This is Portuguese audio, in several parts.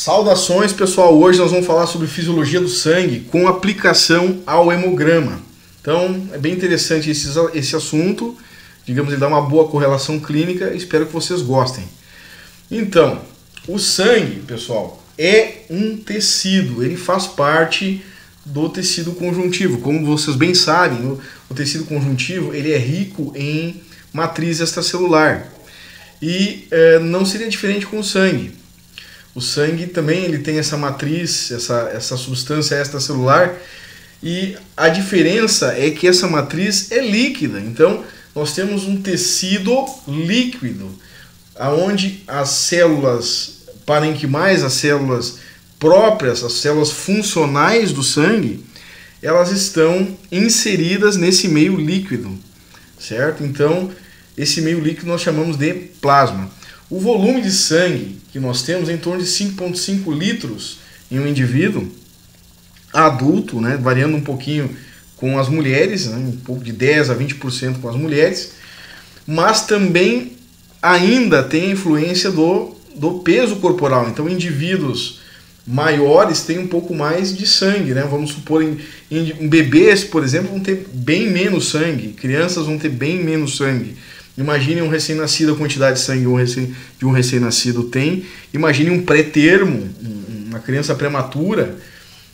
Saudações pessoal, hoje nós vamos falar sobre fisiologia do sangue com aplicação ao hemograma. Então é bem interessante esse, esse assunto, digamos, ele dá uma boa correlação clínica, espero que vocês gostem. Então, o sangue, pessoal, é um tecido, ele faz parte do tecido conjuntivo. Como vocês bem sabem, o, o tecido conjuntivo ele é rico em matriz extracelular e é, não seria diferente com o sangue. O sangue também ele tem essa matriz, essa, essa substância extracelular, e a diferença é que essa matriz é líquida. Então, nós temos um tecido líquido, aonde as células parenquimais, as células próprias, as células funcionais do sangue, elas estão inseridas nesse meio líquido, certo? Então, esse meio líquido nós chamamos de plasma. O volume de sangue que nós temos é em torno de 5,5 litros em um indivíduo adulto, né, variando um pouquinho com as mulheres, né, um pouco de 10 a 20% com as mulheres, mas também ainda tem a influência do, do peso corporal. Então, indivíduos maiores têm um pouco mais de sangue, né? Vamos supor em, em, bebês, por exemplo, vão ter bem menos sangue, crianças vão ter bem menos sangue. Imagine um recém-nascido, a quantidade de sangue de um recém-nascido tem. Imagine um pré-termo, uma criança prematura.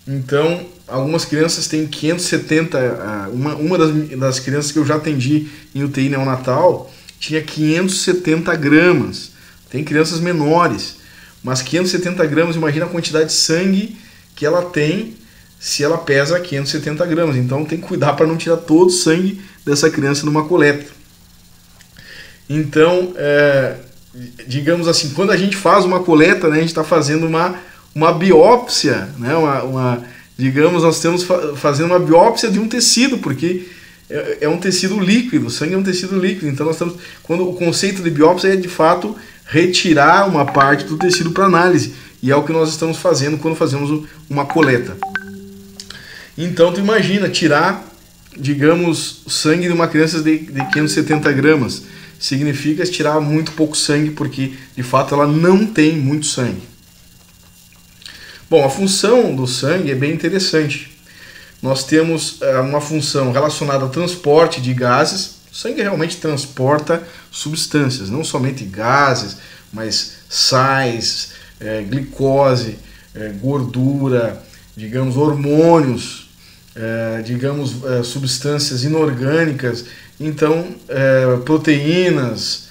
Então, algumas crianças têm 570. Ah, uma, uma das, das crianças que eu já atendi em UTI neonatal tinha 570 gramas. Tem crianças menores, mas 570 gramas, imagina a quantidade de sangue que ela tem se ela pesa 570 gramas. Então tem que cuidar para não tirar todo o sangue dessa criança numa coleta. Então, é, digamos assim, quando a gente faz uma coleta, né, a gente está fazendo uma, uma biópsia, né, uma, uma, digamos, nós estamos fazendo uma biópsia de um tecido, porque é, é, um tecido líquido, o sangue é um tecido líquido, então nós estamos, quando o conceito de biópsia é de fato retirar uma parte do tecido para análise, e é o que nós estamos fazendo quando fazemos uma coleta. Então tu imagina tirar, digamos, o sangue de uma criança de, de 570 gramas, significa tirar muito pouco sangue, porque de fato ela não tem muito sangue. Bom, a função do sangue é bem interessante. Nós temos é, uma função relacionada ao transporte de gases. O sangue realmente transporta substâncias, não somente gases, mas sais, é, glicose, é, gordura, digamos, hormônios, é, digamos, é, substâncias inorgânicas então é, proteínas,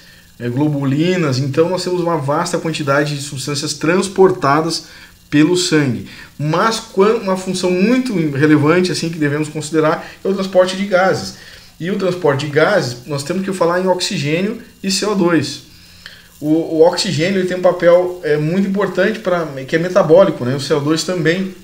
globulinas, então nós temos uma vasta quantidade de substâncias transportadas pelo sangue. Mas uma função muito relevante assim que devemos considerar é o transporte de gases. E o transporte de gases, nós temos que falar em oxigênio e CO2. O, o oxigênio ele tem um papel é, muito importante para que é metabólico, né? O CO2 também.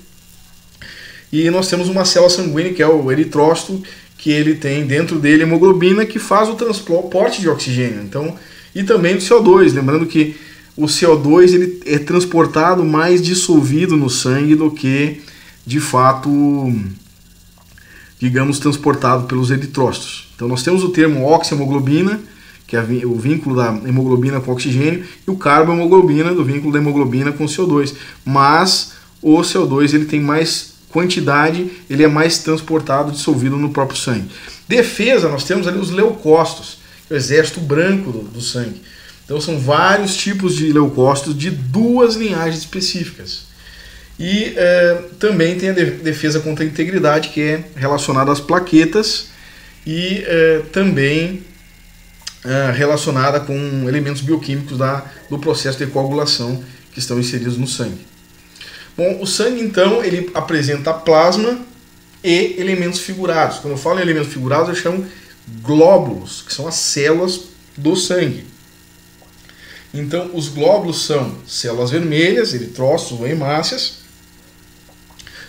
E nós temos uma célula sanguínea que é o eritrócito, que ele tem dentro dele hemoglobina que faz o transporte de oxigênio. Então, e também do CO2, lembrando que o CO2 ele é transportado mais dissolvido no sangue do que de fato, digamos, transportado pelos eritrócitos. Então nós temos o termo oxihemoglobina, que é o vínculo da hemoglobina com oxigênio, e o carbohemoglobina, do vínculo da hemoglobina com o CO2. Mas o CO2 ele tem mais quantidade, ele é mais transportado, dissolvido no próprio sangue. Defesa, nós temos ali os leucócitos, é o exército branco do, do sangue. Então são vários tipos de leucócitos de duas linhagens específicas. E é, também tem a defesa contra a integridade, que é relacionada às plaquetas e é, também é, relacionada com elementos bioquímicos da, do processo de coagulação que estão inseridos no sangue. Bom, o sangue então ele apresenta plasma e elementos figurados. Quando eu falo em elementos figurados, eu chamo glóbulos, que são as células do sangue. Então, os glóbulos são células vermelhas, eritrócitos ou hemácias,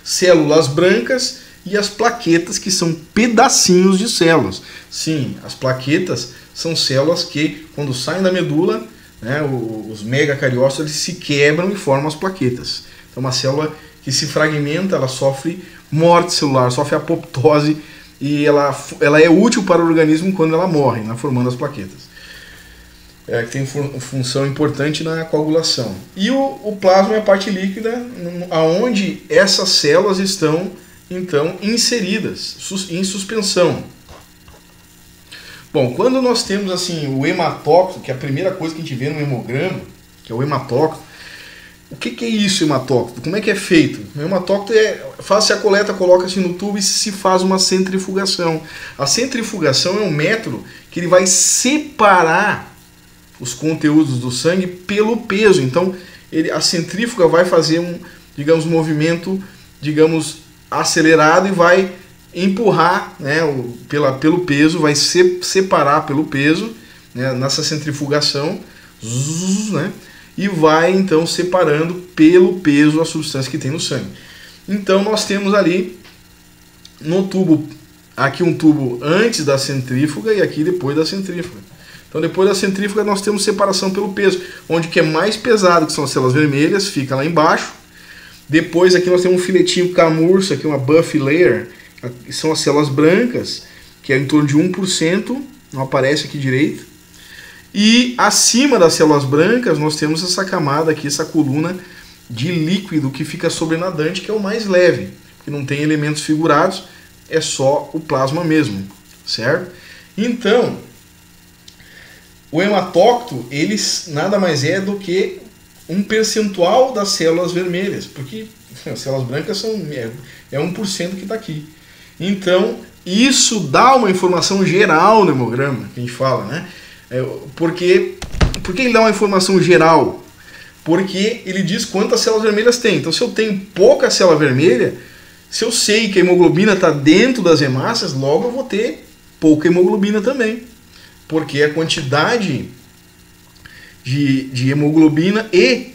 células brancas e as plaquetas, que são pedacinhos de células. Sim, as plaquetas são células que, quando saem da medula, né, os megacariócitos se quebram e formam as plaquetas. Então, uma célula que se fragmenta, ela sofre morte celular, sofre apoptose e ela, ela é útil para o organismo quando ela morre, né, formando as plaquetas. é, que tem fun função importante na coagulação. E o, o plasma é a parte líquida, aonde essas células estão então inseridas em suspensão. Bom, quando nós temos assim o hematócrito, que é a primeira coisa que a gente vê no hemograma, que é o hematócrito, o que, que é isso, hematócrito? Como é que é feito? O hematócrito é. Faz-se a coleta, coloca-se no tubo e se faz uma centrifugação. A centrifugação é um método que ele vai separar os conteúdos do sangue pelo peso. Então, ele, a centrífuga vai fazer um, digamos, movimento, digamos, acelerado e vai empurrar né, o, pela, pelo peso, vai se, separar pelo peso né, nessa centrifugação, zzz, né, e vai então separando pelo peso a substância que tem no sangue. Então nós temos ali no tubo, aqui um tubo antes da centrífuga e aqui depois da centrífuga. Então depois da centrífuga nós temos separação pelo peso, onde que é mais pesado, que são as células vermelhas, fica lá embaixo. Depois aqui nós temos um filetinho camurso, aqui uma buff layer, são as células brancas, que é em torno de 1%, não aparece aqui direito. E acima das células brancas nós temos essa camada aqui, essa coluna de líquido que fica sobrenadante, que é o mais leve, que não tem elementos figurados, é só o plasma mesmo, certo? Então, o hematócito, ele nada mais é do que um percentual das células vermelhas, porque as células brancas são é, é 1% que está aqui. Então, isso dá uma informação geral no hemograma, que a gente fala, né? É, porque, por que ele dá uma informação geral? Porque ele diz quantas células vermelhas tem. Então, se eu tenho pouca célula vermelha, se eu sei que a hemoglobina está dentro das hemácias, logo eu vou ter pouca hemoglobina também. Porque a quantidade de, de hemoglobina e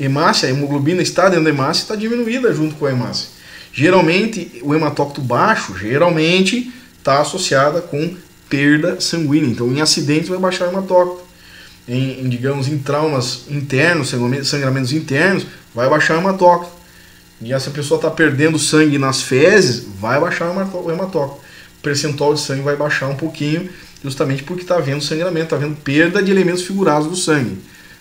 hemácia, a hemoglobina está dentro da hemácia, está diminuída junto com a hemácia. Geralmente, o hematócrito baixo, geralmente, está associada com perda sanguínea. Então, em acidentes vai baixar o hematócrito. Em, em, digamos, em traumas internos, sangramentos internos, vai baixar o hematócrito. E essa pessoa está perdendo sangue nas fezes, vai baixar o hematócrito. O percentual de sangue vai baixar um pouquinho, justamente porque está havendo sangramento, está havendo perda de elementos figurados do sangue.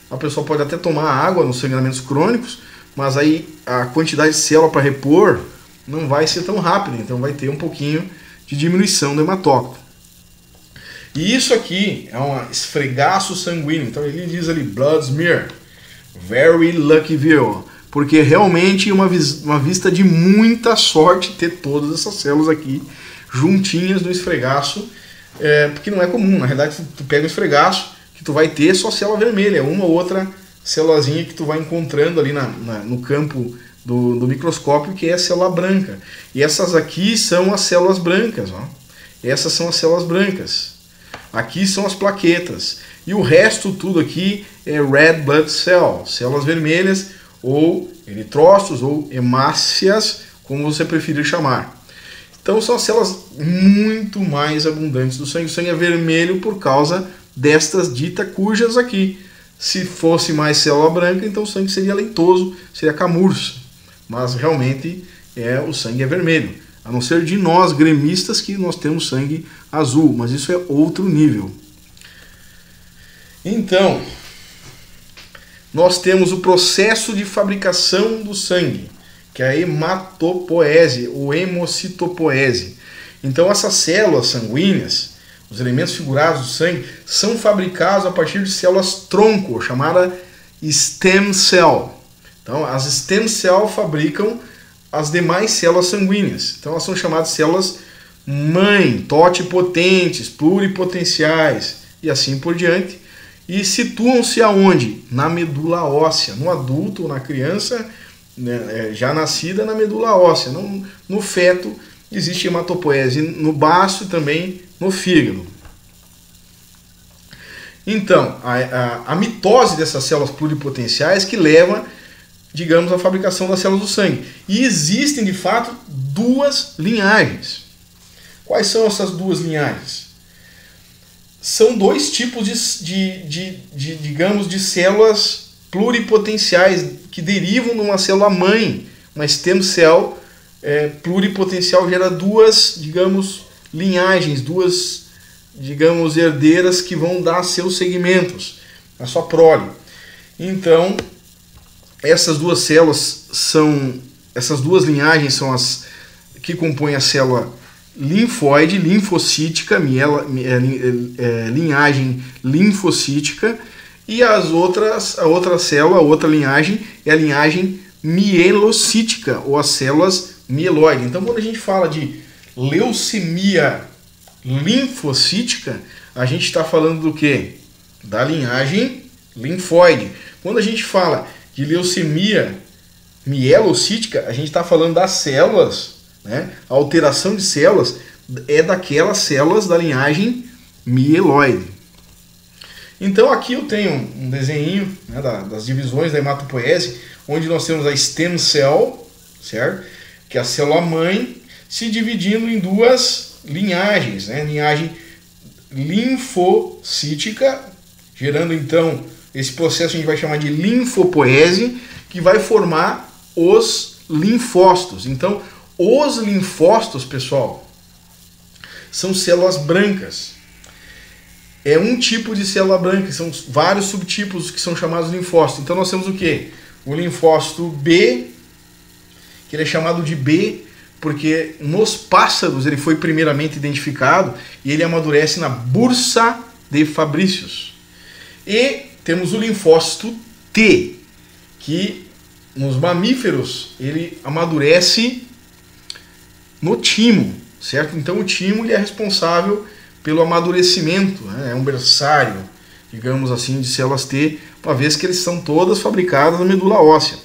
A pessoa pode até tomar água nos sangramentos crônicos, mas aí a quantidade de célula para repor não vai ser tão rápido, então vai ter um pouquinho de diminuição do hematócrito. E isso aqui é um esfregaço sanguíneo, então ele diz ali blood smear, very lucky view, porque realmente uma, uma vista de muita sorte ter todas essas células aqui juntinhas no esfregaço, é, porque não é comum, na verdade tu pega o esfregaço que tu vai ter só célula vermelha, uma ou outra célulazinha que tu vai encontrando ali na, na no campo do, do microscópio, que é a célula branca. E essas aqui são as células brancas. Ó. Essas são as células brancas. Aqui são as plaquetas. E o resto tudo aqui é red blood cell, células vermelhas ou eritrócitos ou hemácias, como você preferir chamar. Então são as células muito mais abundantes do sangue. O sangue é vermelho por causa destas ditas cujas aqui. Se fosse mais célula branca, então o sangue seria leitoso, seria camurso mas realmente é o sangue é vermelho. A não ser de nós gremistas que nós temos sangue azul, mas isso é outro nível. Então, nós temos o processo de fabricação do sangue, que é a hematopoese ou hemocitopoese. Então, essas células sanguíneas, os elementos figurados do sangue, são fabricados a partir de células tronco, chamada stem cell. Então, as stem cells fabricam as demais células sanguíneas. Então, elas são chamadas células mãe, totipotentes, pluripotenciais e assim por diante. E situam-se aonde? Na medula óssea. No adulto ou na criança né, é, já nascida na medula óssea. No, no feto existe hematopoese no baço e também no fígado. Então, a, a, a mitose dessas células pluripotenciais que leva digamos, a fabricação das células do sangue. E existem, de fato, duas linhagens. Quais são essas duas linhagens? São dois tipos de, de, de, de digamos, de células pluripotenciais que derivam de uma célula mãe, uma stem cell é, pluripotencial gera duas, digamos, linhagens, duas, digamos, herdeiras que vão dar seus segmentos. a sua prole. Então, essas duas células são, essas duas linhagens são as que compõem a célula linfóide, linfocítica, miela, é, é, linhagem linfocítica, e as outras, a outra célula, a outra linhagem é a linhagem mielocítica, ou as células mieloide. Então, quando a gente fala de leucemia linfocítica, a gente está falando do que? Da linhagem linfóide. Quando a gente fala de leucemia mielocítica, a gente está falando das células, né? A alteração de células é daquelas células da linhagem mieloide. Então aqui eu tenho um desenho né, das divisões da hematopoese, onde nós temos a stem cell, certo? Que é a célula mãe, se dividindo em duas linhagens, né? Linhagem linfocítica, gerando então esse processo a gente vai chamar de linfopoese, que vai formar os linfócitos. Então, os linfócitos, pessoal, são células brancas. É um tipo de célula branca, são vários subtipos que são chamados linfócitos. Então nós temos o que? O linfócito B, que ele é chamado de B porque nos pássaros ele foi primeiramente identificado e ele amadurece na bursa de Fabricius. E temos o linfócito T, que nos mamíferos ele amadurece no timo, certo? Então o timo ele é responsável pelo amadurecimento, né? é um berçário, digamos assim, de células T, uma vez que eles são todas fabricadas na medula óssea.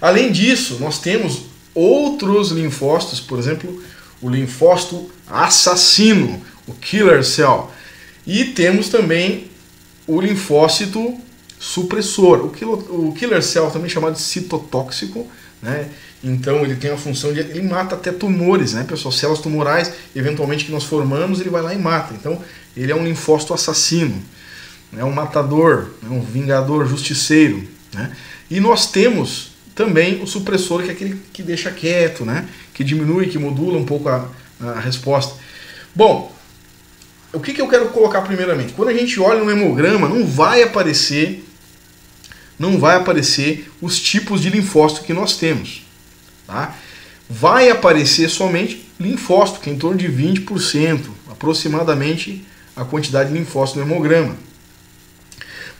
Além disso, nós temos outros linfócitos, por exemplo, o linfócito assassino, o killer cell. E temos também o linfócito supressor, o killer cell também chamado de citotóxico, né? Então ele tem a função de ele mata até tumores, né, pessoal? Células tumorais, eventualmente que nós formamos, ele vai lá e mata. Então ele é um linfócito assassino, é um matador, é um vingador justiceiro, né? E nós temos também o supressor, que é aquele que deixa quieto, né? que diminui, que modula um pouco a, a resposta. Bom, o que, que eu quero colocar primeiramente? Quando a gente olha no hemograma, não vai aparecer não vai aparecer os tipos de linfócito que nós temos. Tá? Vai aparecer somente linfócito, que é em torno de 20%, aproximadamente a quantidade de linfócito no hemograma.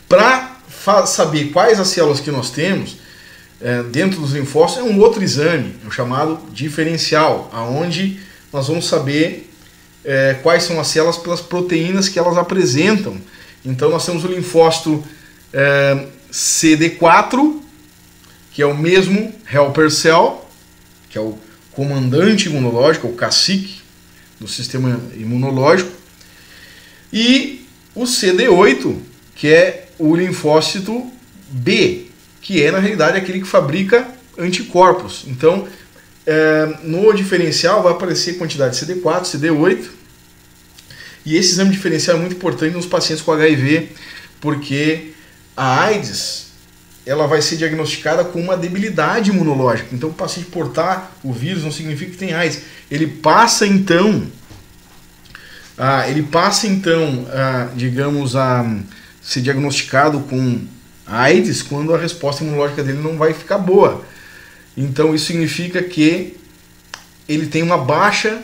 Para saber quais as células que nós temos, é, dentro dos linfócitos é um outro exame, é o chamado diferencial, aonde nós vamos saber é, quais são as células pelas proteínas que elas apresentam. Então nós temos o linfócito é, CD4, que é o mesmo helper cell, que é o comandante imunológico, o cacique do sistema imunológico, e o CD8, que é o linfócito B, que é na realidade aquele que fabrica anticorpos. Então, é, no diferencial vai aparecer quantidade de CD4, CD8, e esse exame diferencial é muito importante nos pacientes com HIV, porque a AIDS ela vai ser diagnosticada com uma debilidade imunológica. Então, o paciente portar o vírus não significa que tem AIDS. Ele passa então, a, ele passa então, digamos, a ser diagnosticado com AIDS quando a resposta imunológica dele não vai ficar boa. Então isso significa que ele tem uma baixa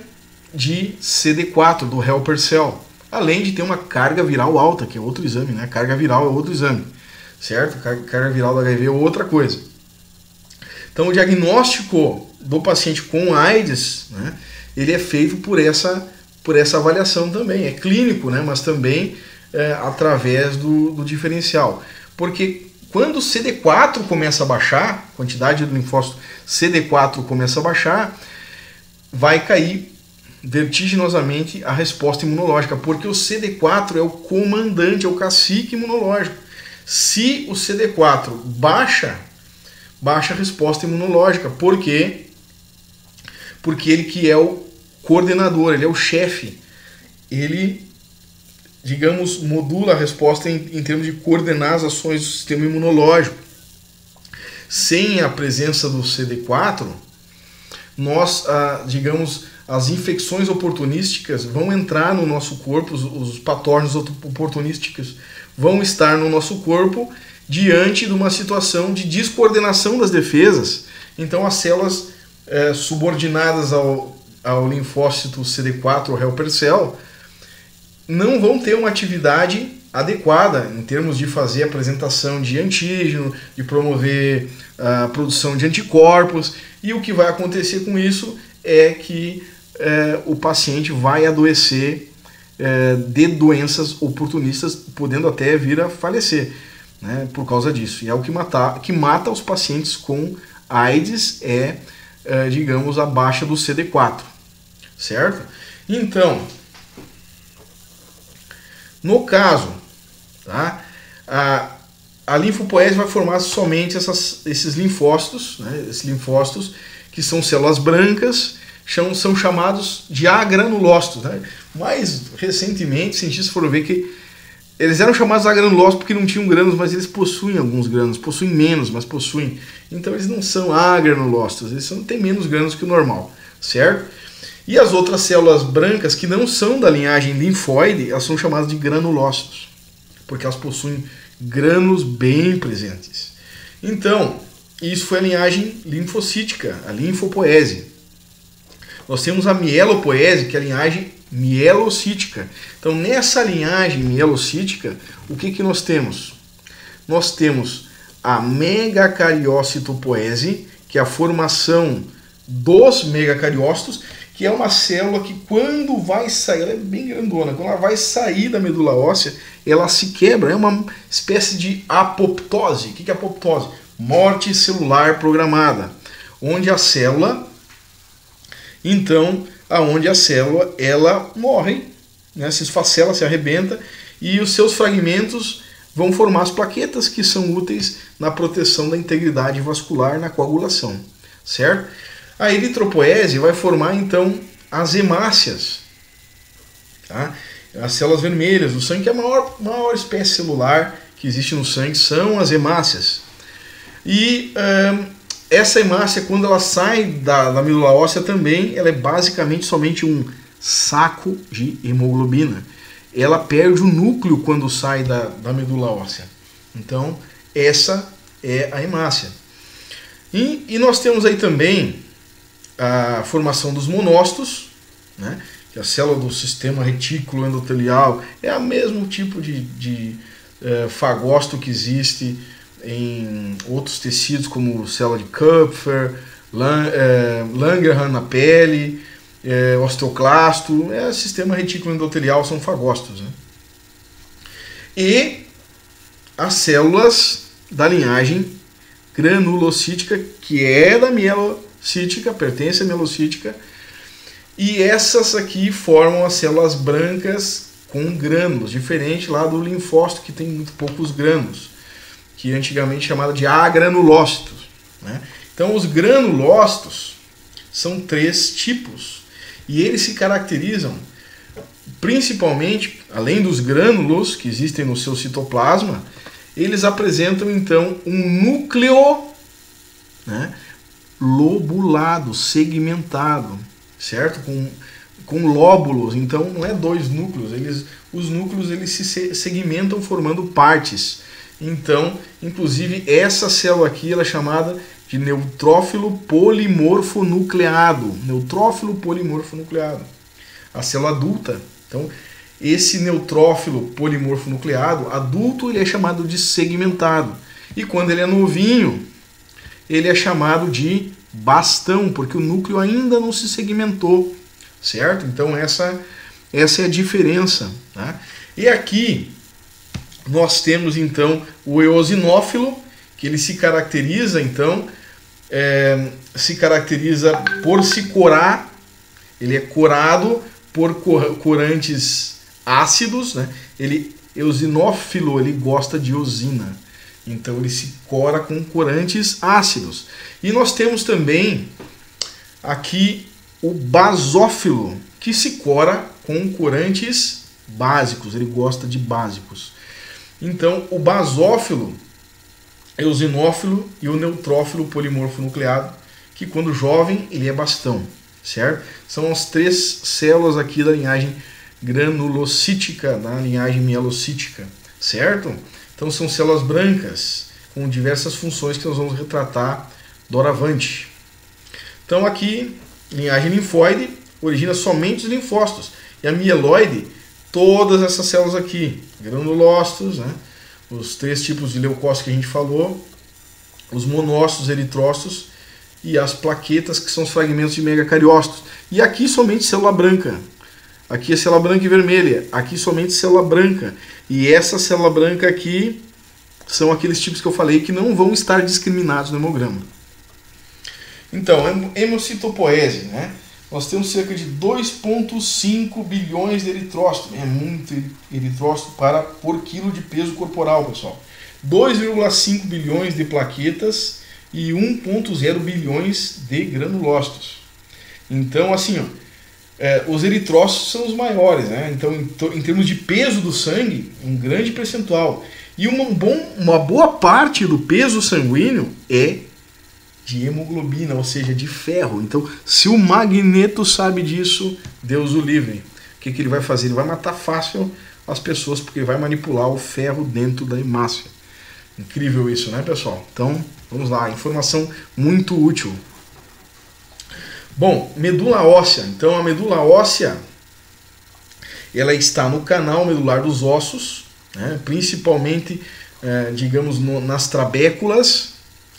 de CD4 do helper cell, além de ter uma carga viral alta, que é outro exame, né? Carga viral é outro exame, certo? Carga viral do HIV é outra coisa. Então o diagnóstico do paciente com AIDS, né, ele é feito por essa por essa avaliação também. É clínico, né, mas também é, através do, do diferencial. Porque quando o CD4 começa a baixar, a quantidade do linfócito CD4 começa a baixar, vai cair vertiginosamente a resposta imunológica, porque o CD4 é o comandante, é o cacique imunológico. Se o CD4 baixa, baixa a resposta imunológica. Por quê? Porque ele que é o coordenador, ele é o chefe. Ele digamos, modula a resposta em, em termos de coordenar as ações do sistema imunológico. Sem a presença do CD4, nós, ah, digamos, as infecções oportunísticas vão entrar no nosso corpo, os, os patógenos oportunísticos vão estar no nosso corpo diante de uma situação de descoordenação das defesas. Então, as células é, subordinadas ao, ao linfócito CD4 ou helper cell não vão ter uma atividade adequada em termos de fazer apresentação de antígeno, de promover a produção de anticorpos, e o que vai acontecer com isso é que é, o paciente vai adoecer é, de doenças oportunistas, podendo até vir a falecer né, por causa disso. E é o que, matar, que mata os pacientes com AIDS, é, é digamos, a baixa do CD4, certo? Então, no caso, tá, a, a linfopoese vai formar somente essas, esses linfócitos, né, esses linfócitos que são células brancas, são, são chamados de agranulócitos. Né? Mais recentemente, cientistas foram ver que eles eram chamados agranulócitos porque não tinham grânulos, mas eles possuem alguns grânulos, possuem menos, mas possuem. Então eles não são agranulócitos, eles são, têm menos grânulos que o normal, certo? E as outras células brancas que não são da linhagem linfóide, elas são chamadas de granulócitos, porque elas possuem grânulos bem presentes. Então, isso foi a linhagem linfocítica, a linfopoese. Nós temos a mielopoese, que é a linhagem mielocítica. Então, nessa linhagem mielocítica, o que, que nós temos? Nós temos a megacariócitopoese, que é a formação dos megacariócitos, que é uma célula que quando vai sair, ela é bem grandona, quando ela vai sair da medula óssea, ela se quebra, é uma espécie de apoptose. O que é apoptose? Morte celular programada, onde a célula, então, aonde a célula ela morre, né, se esfacela, se arrebenta e os seus fragmentos vão formar as plaquetas que são úteis na proteção da integridade vascular na coagulação, certo? A eritropoese vai formar então as hemácias, tá? as células vermelhas do sangue, é a maior, maior espécie celular que existe no sangue, são as hemácias. E hum, essa hemácia, quando ela sai da, da medula óssea também, ela é basicamente somente um saco de hemoglobina. Ela perde o núcleo quando sai da, da medula óssea. Então, essa é a hemácia. E, e nós temos aí também a formação dos monócitos, né? que a célula do sistema retículo endotelial é o mesmo tipo de, de é, fagócito que existe em outros tecidos, como célula de Kupfer, Lang, é, Langerhans na pele, é, osteoclasto, é, sistema retículo endotelial são fagócitos. Né? E as células da linhagem granulocítica, que é da mielo cítica, pertence à mielocítica, e essas aqui formam as células brancas com grânulos, diferente lá do linfócito que tem muito poucos grânulos, que antigamente chamado de agranulócitos. Né? Então os granulócitos são três tipos e eles se caracterizam principalmente, além dos grânulos que existem no seu citoplasma, eles apresentam então um núcleo né, lobulado, segmentado, certo? Com, com lóbulos, então não é dois núcleos, eles, os núcleos eles se segmentam formando partes. Então, inclusive essa célula aqui ela é chamada de neutrófilo polimorfo nucleado, neutrófilo polimorfo nucleado. A célula adulta, então esse neutrófilo polimorfo nucleado adulto ele é chamado de segmentado. E quando ele é novinho, ele é chamado de bastão, porque o núcleo ainda não se segmentou, certo? Então essa, essa é a diferença. Tá? E aqui nós temos então o eosinófilo, que ele se caracteriza então é, se caracteriza por se corar, ele é corado por corantes ácidos, né? Ele eosinófilo, ele gosta de eosina. Então ele se cora com corantes ácidos. E nós temos também aqui o basófilo, que se cora com corantes básicos, ele gosta de básicos. Então o basófilo é o eosinófilo e o neutrófilo polimorfo nucleado, que quando jovem ele é bastão, certo? São as três células aqui da linhagem granulocítica, da linhagem mielocítica certo? Então são células brancas com diversas funções que nós vamos retratar doravante. Então aqui, linhagem linfóide origina somente os linfócitos. E a mieloide, todas essas células aqui, granulócitos, né? os três tipos de leucócitos que a gente falou, os monócitos, eritrócitos e as plaquetas, que são os fragmentos de megacariócitos. E aqui somente célula branca. Aqui é célula branca e vermelha. Aqui somente célula branca. E essa célula branca aqui são aqueles tipos que eu falei que não vão estar discriminados no hemograma. Então, hemocitopoese, né? Nós temos cerca de 2,5 bilhões de eritrócitos. É muito eritrócito para por quilo de peso corporal, pessoal. 2,5 bilhões de plaquetas e 1,0 bilhões de granulócitos. Então, assim, ó, é, os eritrócitos são os maiores, né? Então, em, em, termos de peso do sangue, um grande percentual. E uma, bom, uma boa parte do peso sanguíneo é de hemoglobina, ou seja, de ferro. Então, se o magneto sabe disso, Deus o livre. O que, que ele vai fazer? Ele vai matar fácil as pessoas, porque vai manipular o ferro dentro da hemácia. Incrível isso, né, pessoal? Então, vamos lá, informação muito útil. Bom, medula óssea. Então, a medula óssea, ela está no canal medular dos ossos, né, principalmente, eh, digamos, no, nas trabéculas,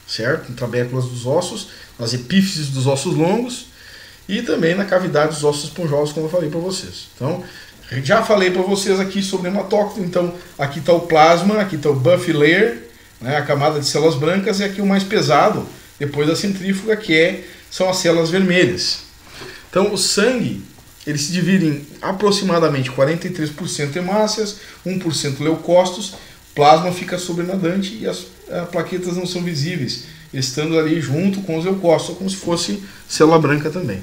certo? Trabéculas dos ossos, nas epífises dos ossos longos e também na cavidade dos ossos esponjosos, como eu falei para vocês. Então, já falei para vocês aqui sobre hematócrito, então aqui está o plasma, aqui está o buff layer, né, a camada de células brancas, e aqui o mais pesado, depois da centrífuga, que é, são as células vermelhas. Então, o sangue ele se divide em aproximadamente 43% hemácias, 1% leucócitos, plasma fica sobrenadante e as as plaquetas não são visíveis, estando ali junto com os leucócitos, como se fosse célula branca também.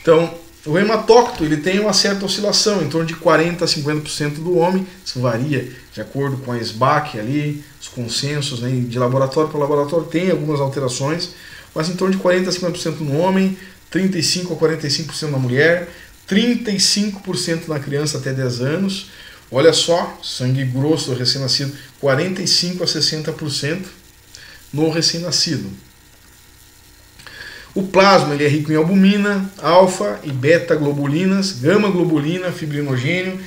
Então, o hematócrito ele tem uma certa oscilação, em torno de 40% a 50% do homem, isso varia de acordo com a SBAC ali, os consensos né, de laboratório para laboratório, tem algumas alterações, mas em torno de 40% a 50% no homem, 35% a 45% na mulher, 35% na criança até 10 anos, Olha só, sangue grosso do recém-nascido, 45 a 60% no recém-nascido. O plasma ele é rico em albumina, alfa e beta globulinas, gama globulina, fibrinogênio,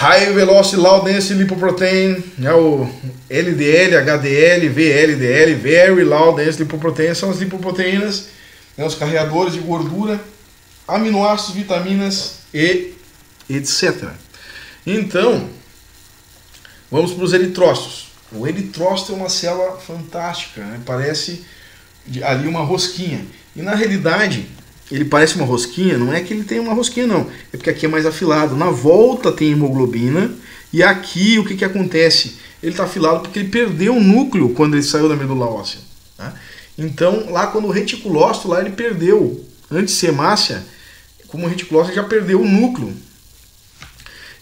high velocity density lipoprotein, né, o LDL, HDL, VLDL, very low density lipoprotein, são as lipoproteínas, né, os carreadores de gordura, aminoácidos, vitaminas e etc. Então, vamos para os eritrócitos. O eritrócito é uma célula fantástica, né? parece ali uma rosquinha. E na realidade, ele parece uma rosquinha, não é que ele tem uma rosquinha, não. É porque aqui é mais afilado. Na volta tem hemoglobina, e aqui o que, que acontece? Ele está afilado porque ele perdeu o núcleo quando ele saiu da medula óssea. Tá? Então, lá quando o reticulócito, lá ele perdeu, antes de ser hemácia, como o reticulócito já perdeu o núcleo.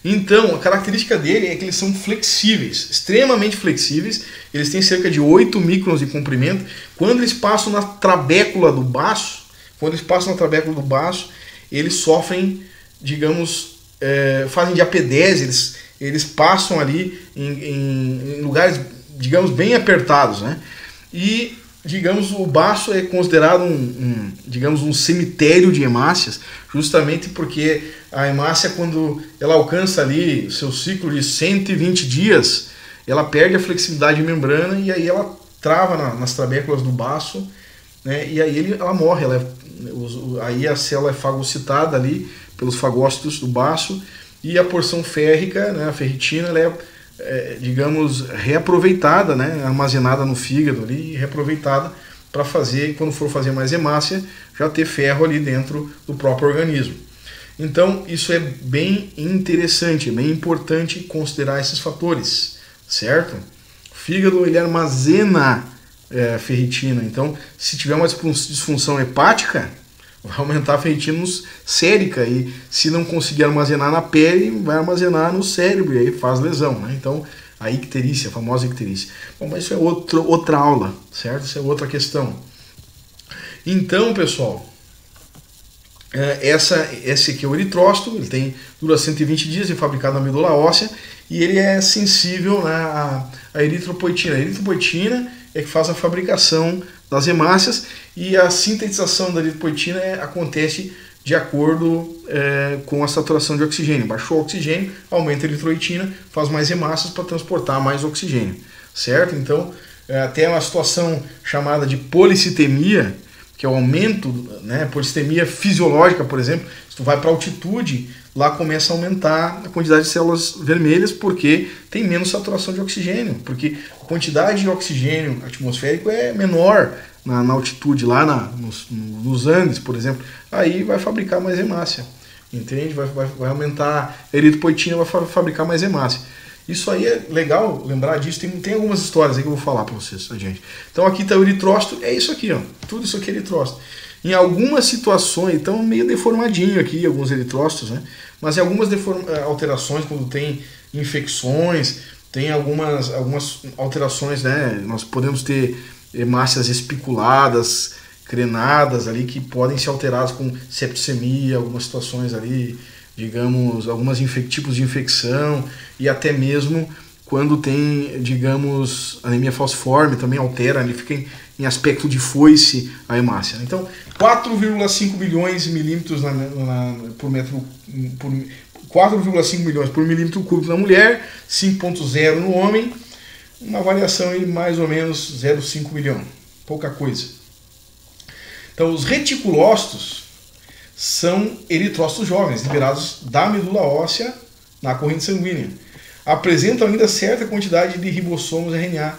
Então, a característica dele é que eles são flexíveis, extremamente flexíveis. Eles têm cerca de 8 microns de comprimento. Quando eles passam na trabécula do baço, quando eles passam na trabécula do baço, eles sofrem, digamos, é, fazem diapedese, eles, eles passam ali em, em, em lugares, digamos, bem apertados, né? E digamos, o baço é considerado um, um, digamos, um cemitério de hemácias, justamente porque a hemácia, quando ela alcança ali o seu ciclo de 120 dias, ela perde a flexibilidade de membrana e aí ela trava na, nas trabéculas do baço, né, e aí ele, ela morre, ela é, aí a célula é fagocitada ali pelos fagócitos do baço e a porção férrica, né, a ferritina, ela é é, digamos, reaproveitada, né, armazenada no fígado ali, reaproveitada para fazer, quando for fazer mais hemácia, já ter ferro ali dentro do próprio organismo. Então, isso é bem interessante, é bem importante considerar esses fatores, certo? O fígado ele armazena é, ferritina, então, se tiver uma disfunção hepática, vai aumentar a ferritina sérica e se não conseguir armazenar na pele, vai armazenar no cérebro e aí faz lesão, né? Então, a icterícia, a famosa icterícia. Bom, mas isso é outro, outra aula, certo? Isso é outra questão. Então, pessoal, é, essa, esse aqui é o eritrócito, ele tem, dura 120 dias, é fabricado na medula óssea e ele é sensível né, à, à eritropoetina. A eritropoetina é que faz a fabricação das hemácias e a sintetização da eritropoetina é, acontece de acordo é, com a saturação de oxigênio. Baixou o oxigênio, aumenta a eritroitina, faz mais hemácias para transportar mais oxigênio, certo? Então, é, até uma situação chamada de policitemia, que é o aumento, né, polistemia fisiológica, por exemplo, se tu vai para altitude, lá começa a aumentar a quantidade de células vermelhas porque tem menos saturação de oxigênio, porque a quantidade de oxigênio atmosférico é menor na, na altitude, lá na, nos, nos, Andes, por exemplo, aí vai fabricar mais hemácia, entende? Vai, vai, vai aumentar a eritropoetina, vai fabricar mais hemácia. Isso aí é legal lembrar disso. Tem, tem algumas histórias aí que eu vou falar para vocês, gente. Então aqui está o eritrócito, é isso aqui, ó. Tudo isso aqui é eritrócito. Em algumas situações, então meio deformadinho aqui, alguns eritrócitos, né? Mas em algumas eh, alterações, quando tem infecções, tem algumas, algumas alterações, né? Nós podemos ter hemácias espiculadas, crenadas ali, que podem ser alteradas com septicemia, algumas situações ali digamos, algumas tipos de infecção e até mesmo quando tem, digamos, anemia falciforme, também altera, ele fica em, em aspecto de foice a hemácia. Então, 4,5 milhões de milímetros na, na, por metro por 4,5 milhões por milímetro cúbico na mulher, 5,0 no homem, uma variação em mais ou menos 0,5 milhão, pouca coisa. Então, os reticulócitos são eritrócitos jovens, liberados da medula óssea na corrente sanguínea. Apresentam ainda certa quantidade de ribossomos RNA,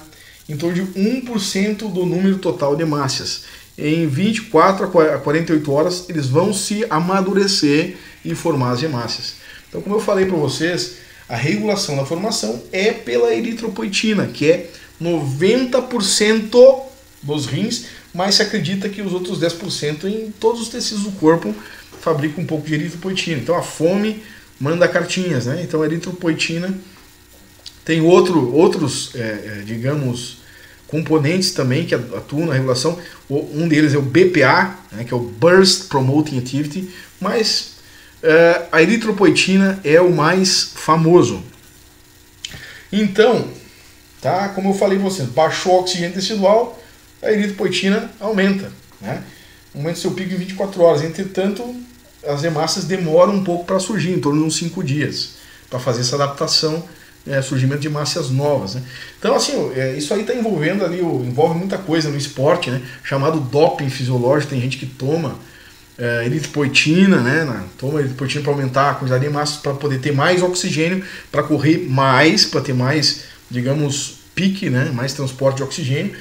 em torno de 1% do número total de hemácias. Em 24 a 48 horas, eles vão se amadurecer e formar as hemácias. Então, como eu falei para vocês, a regulação da formação é pela eritropoetina, que é 90% dos rins, mas se acredita que os outros 10% em todos os tecidos do corpo fabricam um pouco de eritropoetina. Então a fome manda cartinhas, né? Então a eritropoetina tem outro, outros, é, é, digamos, componentes também que atuam na regulação. Um deles é o BPA, né, que é o Burst Promoting Activity, mas é, a eritropoetina é o mais famoso. Então, tá? Como eu falei para vocês, baixou o oxigênio tecidual, a eritropoetina aumenta, né? Aumenta seu pico em 24 horas. Entretanto, as hemácias demoram um pouco para surgir, em torno de uns 5 dias, para fazer essa adaptação, é, surgimento de hemácias novas. Né? Então, assim, é, isso aí está envolvendo ali, envolve muita coisa no esporte, né? chamado doping fisiológico. Tem gente que toma é, eritropoetina, né? Toma eritropoetina para aumentar a quantidade de hemácias, para poder ter mais oxigênio, para correr mais, para ter mais, digamos, pique, né? mais transporte de oxigênio.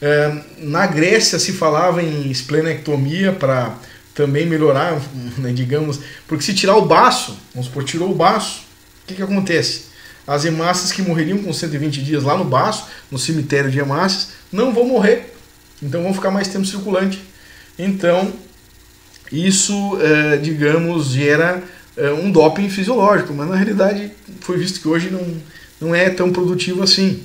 É, na Grécia se falava em esplenectomia para também melhorar, né, digamos, porque se tirar o baço, vamos supor, tirou o baço, o que, que acontece? As hemácias que morreriam com 120 dias lá no baço, no cemitério de hemácias, não vão morrer, então vão ficar mais tempo circulante. Então, isso, é, digamos, gera é, um doping fisiológico, mas na realidade foi visto que hoje não, não é tão produtivo assim.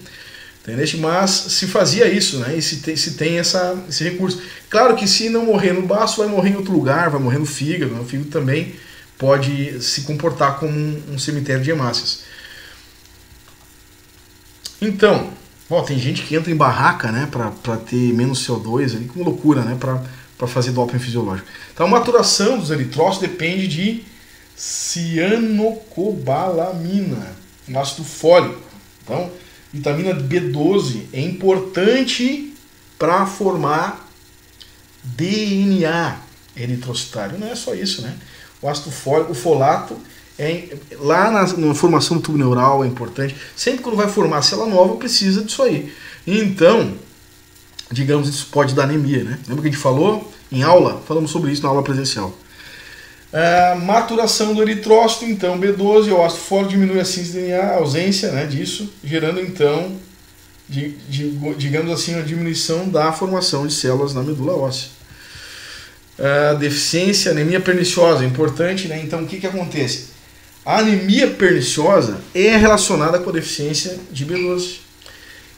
Entendeu? Mas se fazia isso, né? E se tem, se tem essa, esse recurso. Claro que se não morrer no baço, vai morrer em outro lugar, vai morrer no fígado. Né? O fígado também pode se comportar como um, um cemitério de hemácias. Então, ó, tem gente que entra em barraca, né, para ter menos CO2 ali, com loucura, né, para fazer doping fisiológico. Então, a maturação dos eritrócitos depende de cianocobalamina, um ácido fólico. Então, vitamina B12 é importante para formar DNA eritrocitário. Não é só isso, né? O ácido fólico, o folato, é, lá na, na, formação do tubo neural é importante. Sempre quando vai formar célula nova, precisa disso aí. Então, digamos, isso pode dar anemia, né? Lembra que a gente falou em aula? Falamos sobre isso na aula presencial. A maturação do eritrócito, então, B12, o ácido fólico diminui a síntese de DNA, a ausência né, disso, gerando então, de, de, digamos assim, a diminuição da formação de células na medula óssea. A deficiência, anemia perniciosa, importante, né? Então, o que, que acontece? A anemia perniciosa é relacionada com a deficiência de B12.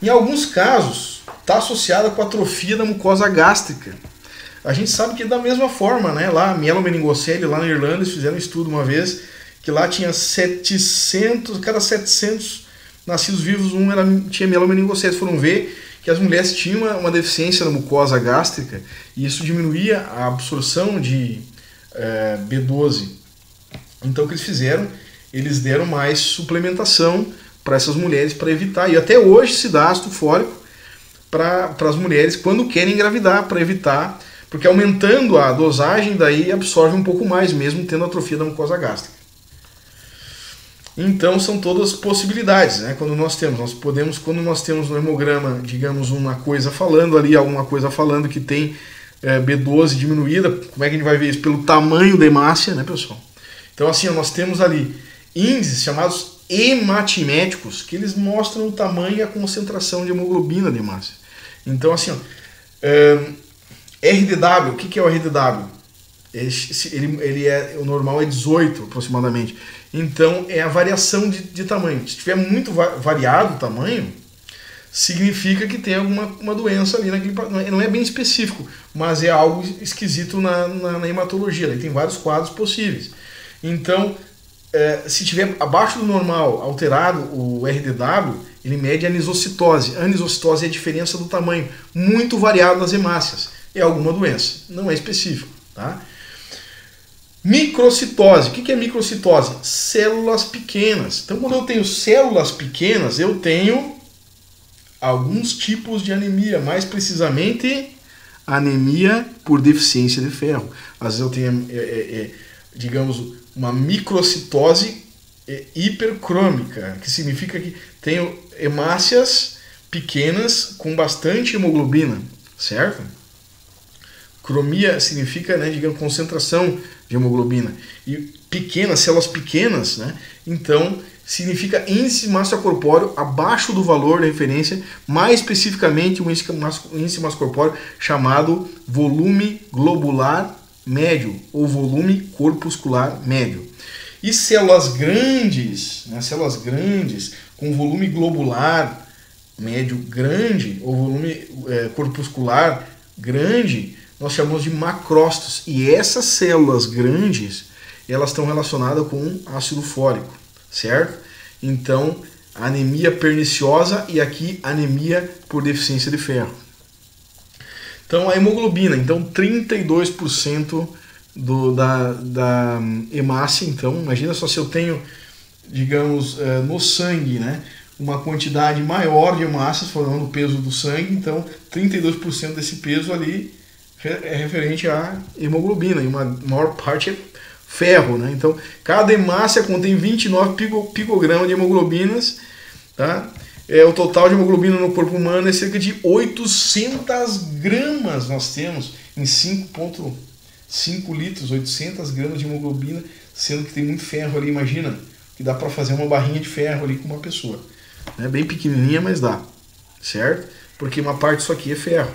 Em alguns casos, está associada com a atrofia da mucosa gástrica A gente sabe que é da mesma forma, né? Lá, mielomeningocele, lá na Irlanda, eles fizeram um estudo uma vez que lá tinha 700, cada 700 nascidos vivos, um era, tinha mielomeningocele. Foram ver que as mulheres tinham uma, uma deficiência na mucosa gástrica e isso diminuía a absorção de é, B12. Então, o que eles fizeram? Eles deram mais suplementação para essas mulheres para evitar, e até hoje se dá ácido fólico para as mulheres quando querem engravidar, para evitar, porque aumentando a dosagem, daí absorve um pouco mais, mesmo tendo atrofia da mucosa gástrica. Então são todas possibilidades, né? Quando nós temos, nós podemos, quando nós temos no hemograma, digamos, uma coisa falando ali, alguma coisa falando que tem é, B12 diminuída, como é que a gente vai ver isso? Pelo tamanho da hemácia, né, pessoal? Então assim, nós temos ali índices chamados hematiméticos, que eles mostram o tamanho e a concentração de hemoglobina de hemácia. Então assim, ó, é, RDW, o que, é o RDW? Ele, ele é, o normal é 18 aproximadamente. Então é a variação de, de tamanho. Se tiver muito variado o tamanho, significa que tem alguma uma doença ali naquele. Não é bem específico, mas é algo esquisito na, na, na hematologia. Ele tem vários quadros possíveis. Então, é, se tiver abaixo do normal, alterado o RDW, ele mede a anisocitose. A anisocitose é a diferença do tamanho, muito variado nas hemácias. É alguma doença, não é específico. Tá? Microcitose. O que é microcitose? Células pequenas. Então, quando eu tenho células pequenas, eu tenho alguns tipos de anemia, mais precisamente anemia por deficiência de ferro. Às vezes eu tenho, é, é, é, digamos, uma microcitose é, hipercrômica, que significa que tenho hemácias pequenas com bastante hemoglobina, certo? Cromia significa, né, digamos, concentração de hemoglobina. E pequenas, células pequenas, né, então significa índice massa corpóreo abaixo do valor da referência, mais especificamente um índice, massa corpóreo chamado volume globular médio ou volume corpuscular médio. E células grandes, né, células grandes com volume globular médio grande ou volume é, corpuscular grande nós chamamos de macrócitos. E essas células grandes, elas estão relacionadas com ácido fólico, certo? Então, anemia perniciosa e aqui anemia por deficiência de ferro. Então, a hemoglobina, então 32% do, da, da hemácia, então, imagina só se eu tenho, digamos, eh, no sangue, né? uma quantidade maior de hemácias, falando do peso do sangue, então 32% desse peso ali é referente à hemoglobina, e uma maior parte é ferro. Né? Então, cada hemácia contém 29 picogramas de hemoglobinas. Tá? É, o total de hemoglobina no corpo humano é cerca de 800 gramas nós temos em 5,5 litros, 800 gramas de hemoglobina, sendo que tem muito ferro ali, imagina, que dá para fazer uma barrinha de ferro ali com uma pessoa. É bem pequenininha, mas dá, certo? Porque uma parte disso aqui é ferro.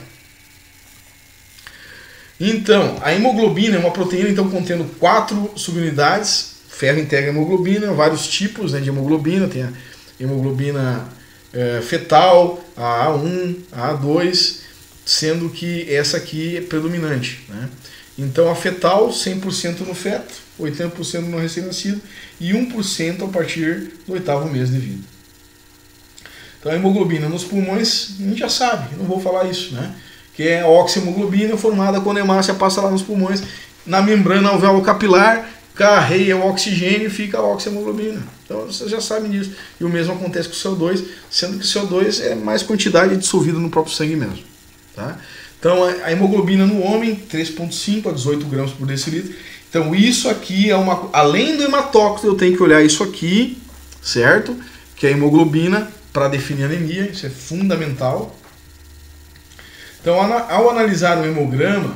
Então, a hemoglobina é uma proteína então contendo quatro subunidades. Ferro integra hemoglobina, vários tipos né, de hemoglobina. Tem a hemoglobina é, fetal, a A1, a A2, sendo que essa aqui é predominante. Né? Então, a fetal, 100% no feto, 80% no recém-nascido e 1% a partir do oitavo mês de vida. Então, a hemoglobina nos pulmões, a gente já sabe, não vou falar isso, né? que é a oximoglobina formada quando a hemácia passa lá nos pulmões, na membrana alvéolo capilar, carreia o oxigênio e fica a oximoglobina. Então vocês já sabem disso. E o mesmo acontece com o CO2, sendo que o CO2 é mais quantidade dissolvida no próprio sangue mesmo. Tá? Então a hemoglobina no homem, 3,5 a 18 gramas por decilitro. Então isso aqui é uma. Além do hematócrito, eu tenho que olhar isso aqui, certo? Que é a hemoglobina para definir anemia, isso é fundamental. Então, ao analisar o hemograma,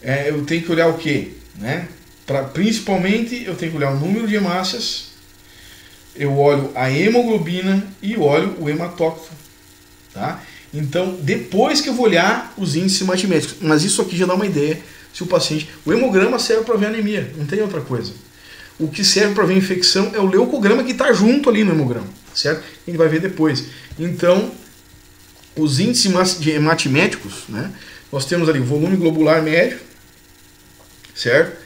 é, eu tenho que olhar o quê? Né? Pra, principalmente, eu tenho que olhar o número de hemácias, eu olho a hemoglobina e olho o hematócrito. Tá? Então, depois que eu vou olhar os índices hematimétricos, mas isso aqui já dá uma ideia se o paciente. O hemograma serve para ver anemia, não tem outra coisa. O que serve para ver infecção é o leucograma que está junto ali no hemograma, certo? A gente vai ver depois. Então, os índices de hematiméticos, né? Nós temos ali volume globular médio, certo?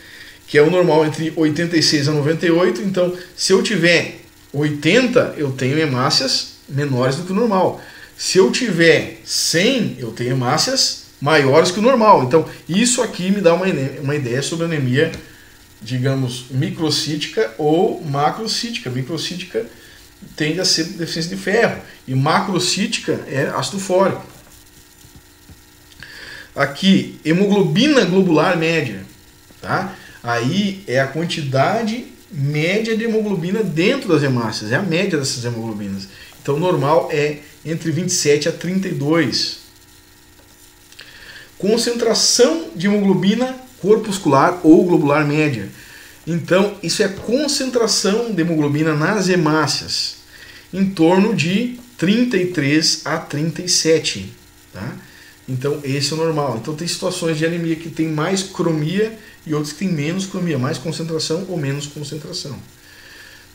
Que é o normal entre 86 a 98. Então, se eu tiver 80, eu tenho hemácias menores do que o normal. Se eu tiver 100, eu tenho hemácias maiores que o normal. Então, isso aqui me dá uma, uma ideia sobre anemia, digamos, microcítica ou macrocítica. Microcítica tende a ser deficiência de ferro e macrocítica é ácido fólico. Aqui, hemoglobina globular média, tá? Aí é a quantidade média de hemoglobina dentro das hemácias, é a média dessas hemoglobinas. Então, normal é entre 27 a 32. Concentração de hemoglobina corpuscular ou globular média. Então, isso é concentração de hemoglobina nas hemácias, em torno de 33 a 37. Tá? Então, esse é o normal. Então, tem situações de anemia que tem mais cromia e outras que tem menos cromia, mais concentração ou menos concentração.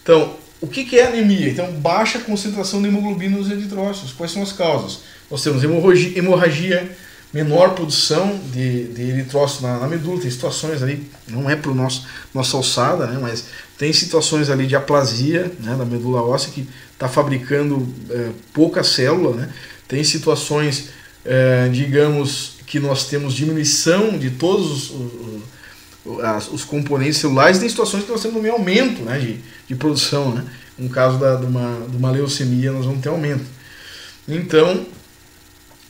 Então, o que é anemia? Então, baixa concentração de hemoglobina nos eritrócitos. Quais são as causas? Nós temos hemorragia, hemorragia menor produção de, de eritrócitos na, na, medula, tem situações ali, não é para nosso nossa alçada, né, mas tem situações ali de aplasia né, da medula óssea que está fabricando é, pouca célula, né, tem situações, é, digamos, que nós temos diminuição de todos os, os, as, os, componentes celulares, tem situações que nós temos um aumento né, de, de produção, né, no caso da, de, uma, de uma leucemia nós vamos ter aumento. Então,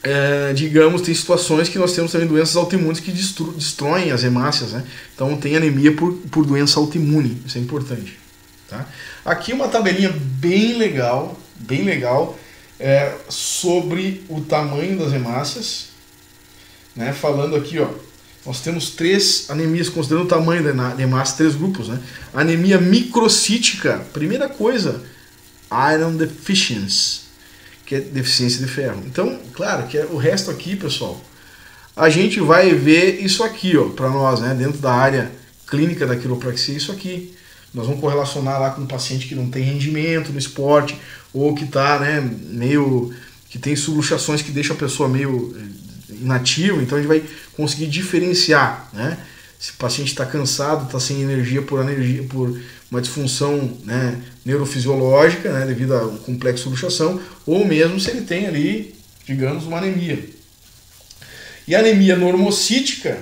é, digamos, tem situações que nós temos também doenças autoimunes que destro, destroem as hemácias, né? Então tem anemia por, por doença autoimune, isso é importante. Tá? Aqui uma tabelinha bem legal, bem legal, é, sobre o tamanho das hemácias, né? Falando aqui, ó, nós temos três anemias, considerando o tamanho da hemácia, três grupos, né? Anemia microcítica, primeira coisa, iron deficiency que é deficiência de ferro. Então, claro que é o resto aqui, pessoal, a gente vai ver isso aqui, ó, para nós, né, dentro da área clínica da quiropraxia, isso aqui. Nós vamos correlacionar lá com um paciente que não tem rendimento no esporte ou que está, né, meio que tem subluxações que deixam a pessoa meio eh, inativa, então a gente vai conseguir diferenciar, né? Se o paciente está cansado, está sem energia por energia por uma disfunção né, neurofisiológica, né, devido a um complexo de luxação, ou mesmo se ele tem ali, digamos, uma anemia. E anemia normocítica,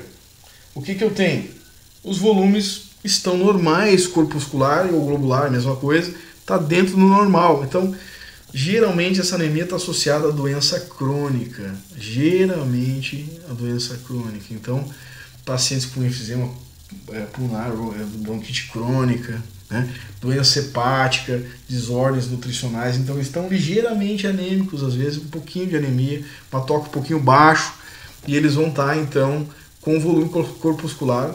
o que, que eu tenho? Os volumes estão normais, corpuscular ou globular, mesma coisa, está dentro do normal. Então, geralmente essa anemia está associada à doença crônica. Geralmente a doença crônica. Então, pacientes com enfisema é, pulmonar, é, bronquite crônica, né? doença hepática, desordens nutricionais, então estão ligeiramente anêmicos, às vezes um pouquinho de anemia, uma toque um pouquinho baixo, e eles vão estar tá, então com volume corpuscular,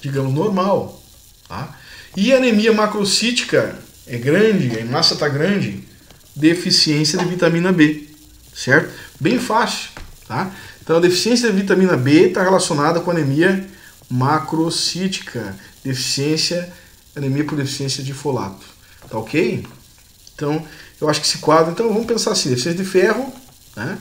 digamos, normal. Tá? E a anemia macrocítica é grande, a massa está grande, deficiência de vitamina B, certo? Bem fácil, tá? Então a deficiência de vitamina B está relacionada com anemia macrocítica, deficiência anemia por deficiência de folato. Tá ok? Então, eu acho que esse quadro, então vamos pensar assim, deficiência de ferro, né?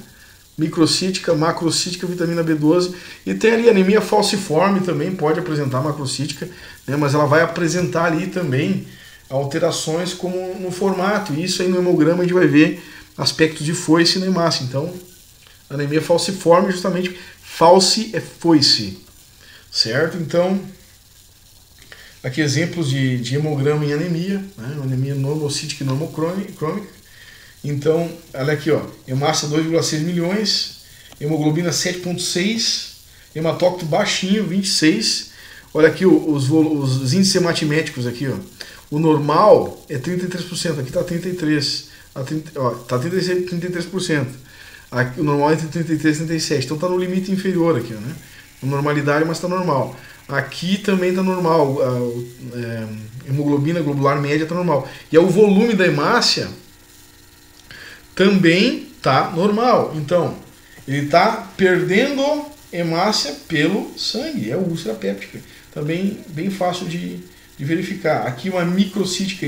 microcítica, macrocítica, vitamina B12 e tem ali anemia falciforme também, pode apresentar macrocítica, né? mas ela vai apresentar ali também alterações como no formato, isso aí no hemograma a gente vai ver aspectos de foice na hemácia, então anemia falciforme justamente, false é foice, certo? Então, Aqui exemplos de, de hemograma em anemia, né? anemia normocítica e normocrônica. Então, olha aqui, ó, hemácia 2,6 milhões, hemoglobina 7,6, hematócrito baixinho, 26. Olha aqui os, os índices hematiméticos aqui, ó. O normal é 33%, aqui está 33%. Está 33%. Aqui, o normal é entre 33 e 37. Então está no limite inferior aqui, né? Normalidade, mas está normal. Aqui também está normal, a é, hemoglobina globular média está normal. E o volume da hemácia também está normal. Então, ele está perdendo hemácia pelo sangue, é úlcera péptica. Também bem fácil de, de verificar. Aqui uma microcítica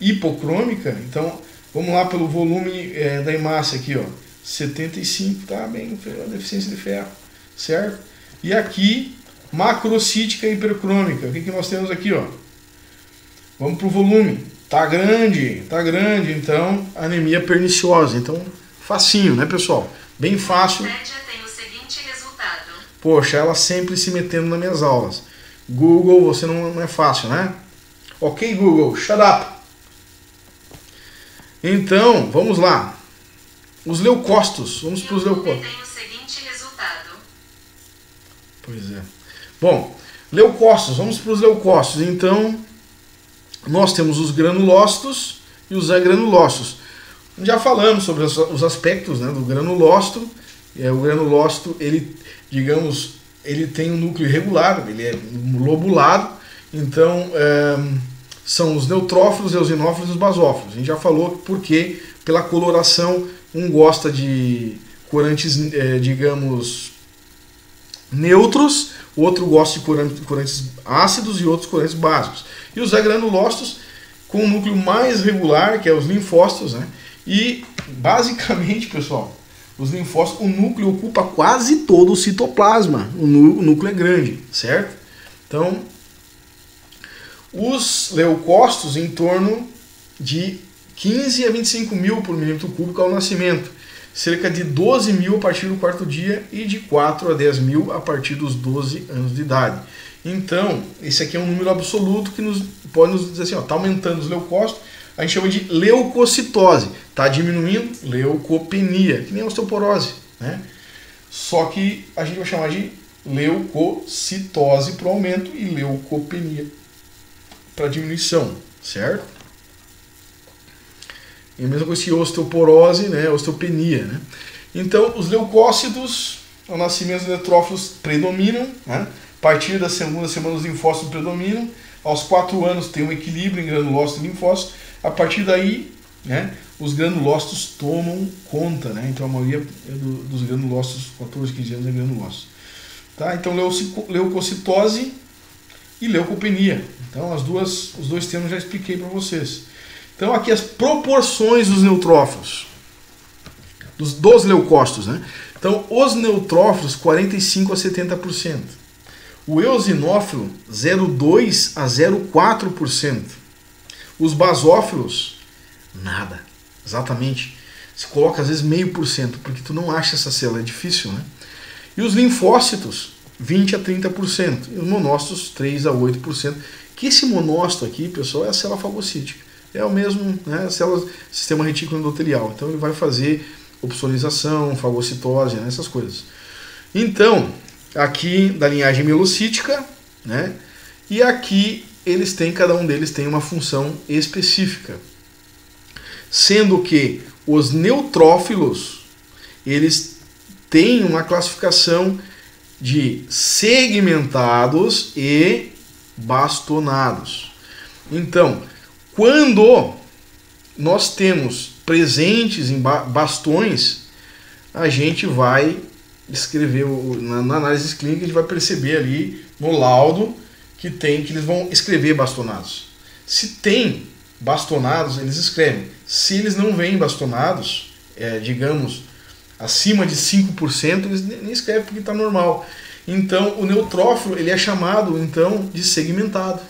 hipocrômica, então vamos lá pelo volume é, da hemácia aqui, ó. 75, tá bem, deficiência de ferro, certo? E aqui, macrocítica hipercrômica. O que, que nós temos aqui, ó? Vamos pro volume. Tá grande, tá grande, então anemia perniciosa. Então, facinho, né, pessoal? Bem fácil. Poxa, ela sempre se metendo nas minhas aulas. Google, você não, não é fácil, né? Ok, Google, shut up. Então, vamos lá. Os leucócitos. Vamos para os leucócitos. Tem o seguinte resultado. Pois é. Bom, leucócitos. Vamos para os leucócitos. Então, nós temos os granulócitos e os agranulócitos. Já falamos sobre os aspectos né, do granulócito. É, o granulócito, ele, digamos, ele tem um núcleo irregular, ele é lobulado. Então, é, são os neutrófilos, eosinófilos e os basófilos. A gente já falou porque, pela coloração, um gosta de corantes, é, digamos, neutros, outro gosta de corantes ácidos e outros corantes básicos. E os agranulócitos com um núcleo mais regular, que é os linfócitos, né? E basicamente, pessoal, os linfócitos, o núcleo ocupa quase todo o citoplasma. O núcleo é grande, certo? Então, os leucócitos em torno de 15 a 25 mil por milímetro cúbico ao nascimento, cerca de 12 mil a partir do quarto dia e de 4 a 10 mil a partir dos 12 anos de idade. Então, esse aqui é um número absoluto que nos, pode nos dizer assim, está aumentando os leucócitos, a gente chama de leucocitose, está diminuindo leucopenia, que nem osteoporose, né? Só que a gente vai chamar de leucocitose para o aumento e leucopenia para diminuição, certo? E a mesma coisa que osteoporose, né, osteopenia, né? Então, os leucócitos, ao nascimento dos neutrófilos predominam, né? A partir da segunda semana os linfócitos predominam, aos 4 anos tem um equilíbrio em granulócitos e linfócitos, a partir daí, né, os granulócitos tomam conta, né? Então a maioria é do, dos granulócitos, 14, 15 anos é granulócitos. Tá? Então leucocitose e leucopenia. Então as duas, os dois termos já expliquei para vocês. Então aqui as proporções dos neutrófilos, dos, dos leucócitos, né? Então os neutrófilos 45 a 70%. O eosinófilo 0,2 a 0,4%. Os basófilos nada. Exatamente. Se coloca às vezes meio por cento, porque tu não acha essa célula, é difícil, né? E os linfócitos 20 a 30%, e os monócitos 3 a 8%. Que esse monócito aqui, pessoal, é a célula fagocítica. É o mesmo, né, célula sistema retículo endotelial. Então ele vai fazer opsonização, fagocitose, né, essas coisas. Então, aqui da linhagem mielocítica, né? E aqui eles têm, cada um deles tem uma função específica. Sendo que os neutrófilos, eles têm uma classificação de segmentados e bastonados. Então, quando nós temos presentes em bastões, a gente vai escrever na análise clínica, a gente vai perceber ali no laudo que tem que eles vão escrever bastonados. Se tem bastonados, eles escrevem. Se eles não vêm bastonados, é, digamos, acima de 5%, eles nem escrevem porque está normal. Então, o neutrófilo ele é chamado então de segmentado.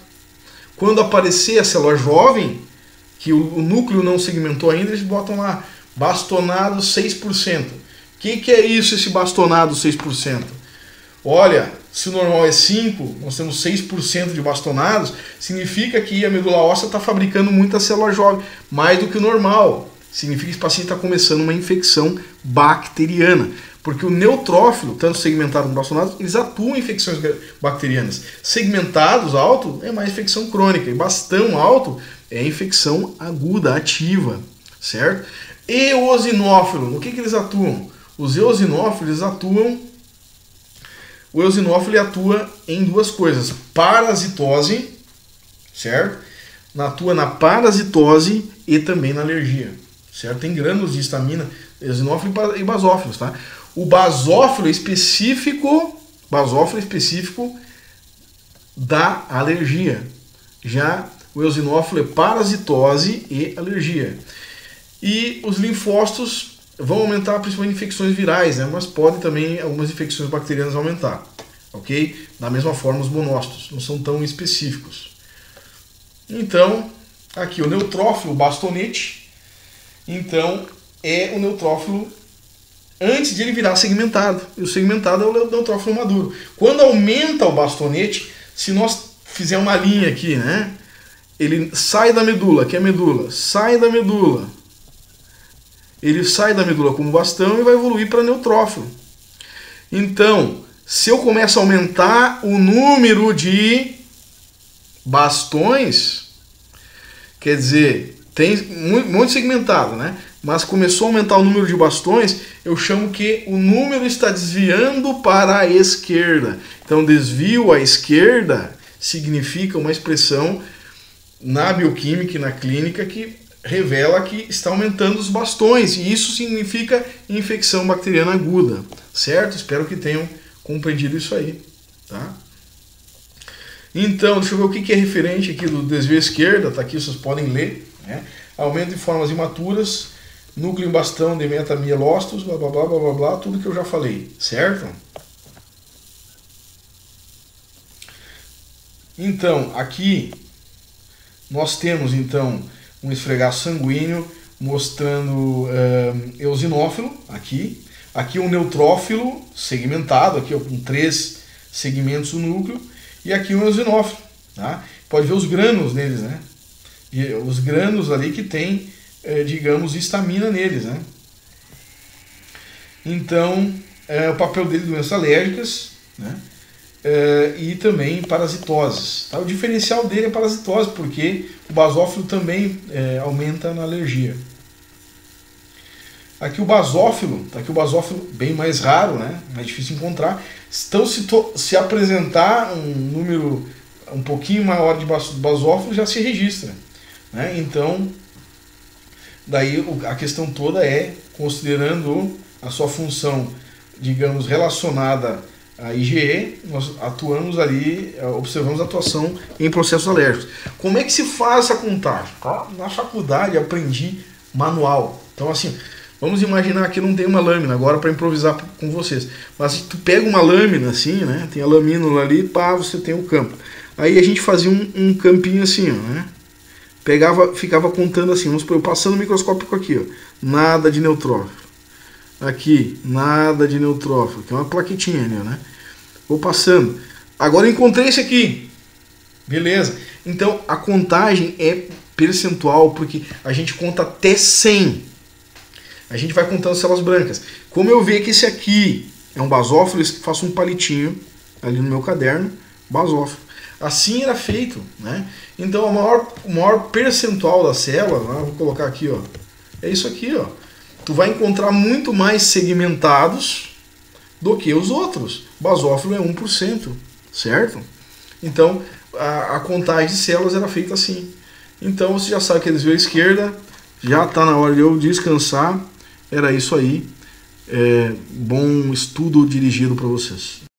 Quando aparecer a célula jovem, que o, o núcleo não segmentou ainda, eles botam lá bastonado 6%. O que, que é isso, esse bastonado 6%? Olha, se o normal é 5, nós temos 6% de bastonados, significa que a medula óssea está fabricando muita célula jovem, mais do que o normal significa que esse paciente está começando uma infecção bacteriana. Porque o neutrófilo, tanto segmentado como bastonado, eles atuam em infecções bacterianas. Segmentados alto é mais infecção crônica. E bastão alto é infecção aguda, ativa. Certo? Eosinófilo, no que, que eles atuam? Os eosinófilos atuam. O eosinófilo atua em duas coisas: parasitose, certo? Atua na parasitose e também na alergia certo? Tem grânulos de histamina, eosinófilo e basófilos, tá? O basófilo específico, basófilo específico da alergia. Já o eosinófilo é parasitose e alergia. E os linfócitos, vão aumentar principalmente infecções virais, né? mas pode também algumas infecções bacterianas aumentar, ok? Da mesma forma os monócitos, não são tão específicos. Então, aqui o neutrófilo bastonete, então é o neutrófilo antes de ele virar segmentado. E o segmentado é o neutrófilo maduro. Quando aumenta o bastonete, se nós fizer uma linha aqui, né? Ele sai da medula, que é a medula, sai da medula. Ele sai da medula como bastão e vai evoluir para neutrófilo. Então, se eu começo a aumentar o número de bastões, quer dizer, tem muito segmentado, né? Mas começou a aumentar o número de bastões, eu chamo que o número está desviando para a esquerda. Então, desvio à esquerda significa uma expressão na bioquímica e na clínica que revela que está aumentando os bastões e isso significa infecção bacteriana aguda, certo? Espero que tenham compreendido isso aí, tá? Então, deixa eu ver o que é referente aqui do desvio esquerda, tá aqui, vocês podem ler, né? Aumento de formas imaturas, núcleo em bastão de metamielócitos, blá blá blá blá blá blá, tudo que eu já falei, certo? Então, aqui nós temos então um esfregaço sanguíneo mostrando uh, eosinófilo aqui, aqui um neutrófilo segmentado, aqui com três segmentos no núcleo, e aqui um eosinófilo. Tá? Pode ver os grânulos neles, né? E os grânulos ali que tem, eh, digamos, histamina neles, né? Então, é, o papel dele doenças alérgicas, né? Uh, e também parasitoses. Tá? O diferencial dele é parasitose, porque o basófilo também uh, aumenta na alergia. Aqui o basófilo, tá aqui o basófilo bem mais raro, né? mais difícil encontrar. Então, se, to, se apresentar um número um pouquinho maior de basófilo, já se registra. Né? Então, daí a questão toda é, considerando a sua função, digamos, relacionada a IgE, nós atuamos ali, eh, observamos a atuação em processos alérgicos. Como é que se faz essa contagem? Tá? Na faculdade aprendi manual. Então, assim, vamos imaginar que não tem uma lâmina agora para improvisar com vocês. Mas tu pega uma lâmina assim, né? Tem a lamínula ali, pá, você tem o campo. Aí a gente fazia um, um campinho assim, ó, né? Pegava, ficava contando assim, vamos por, passando o microscópio aqui, ó. Nada de neutrófilo. Aqui, nada de neutrófilo, que é uma plaquetinha ali, né? Vou passando. Agora encontrei esse aqui. Beleza. Então a contagem é percentual porque a gente conta até 100. A gente vai contando células brancas. Como eu ver que esse aqui é um basófilo, faço um palitinho ali no meu caderno, basófilo. Assim era feito, né? Então o maior, o maior percentual da célula, vou colocar aqui, ó, é isso aqui, ó tu vai encontrar muito mais segmentados do que os outros. Basófilo é 1%, certo? Então, a, a contagem de células era feita assim. Então, você já sabe que eles veio à esquerda, já está na hora de eu descansar. Era isso aí. É, bom estudo dirigido para vocês.